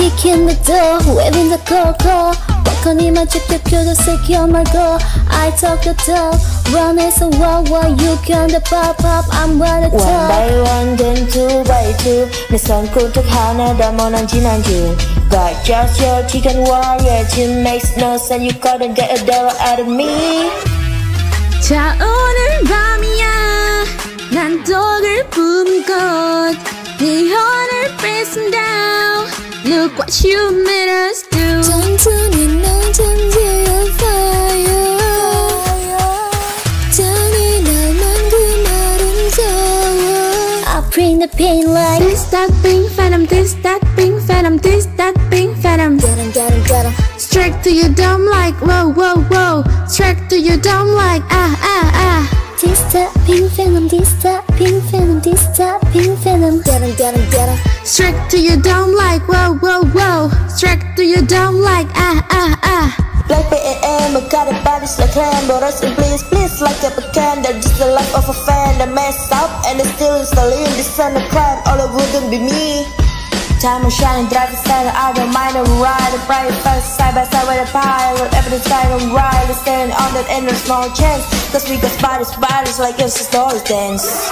Kicking the door, waving the go-go balcony만 쭉쭉 펴도 secure my door I talk the talk, run as a wall while you can the pop pop I'm what the One talk by one, then two by two 내 손끝 하나다 모난 지난주 Got just your chicken warrior It makes no sense You gotta get a dollar out of me 자 오늘 밤이야 난 독을 품고 네 혼을 pressing down Look what you made us do. Time turning on, time to fire. Bring the pain like This that pink venom, this that pink venom, this that pink venom. Get him, get him, get him. Strike to your dome like whoa, whoa, whoa. Strike to your dumb like ah, ah, ah. This that pink phantom, this that pink Straight to your dome like whoa whoa whoa. Straight to your dome like ah ah ah. Black B&M, I got a body like clam But us in please, please like a pecan They're just the life of a fan They mess up and they still installing This kind of crime, all it wouldn't be me. Time is shining, drive the side, I don't mind a ride. A bright first side by side with a pile. Everything's time I'm We're standing on that there's small chance. Cause we got spiders, spiders like it's a story dance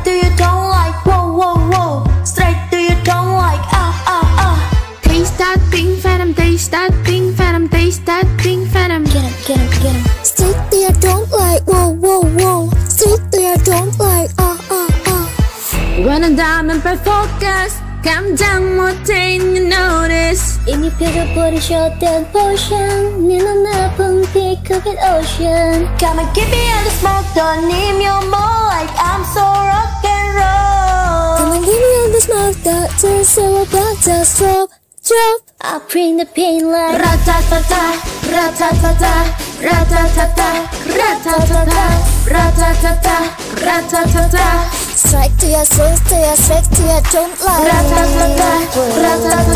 원한다면 빨리 focus 감당 못해 you notice 이미 펴져버린 shutdown potion 네 눈 아픈 pick up an ocean Come and give me all the smoke Don't need me more like I'm so rock and roll Come on give me all the smoke that just so about just drop, drop I bring the pain like Ratatata Ratatata Ratatata Ratatata Ratatata Ratatata Strike to your soul, to your strength, to your don't like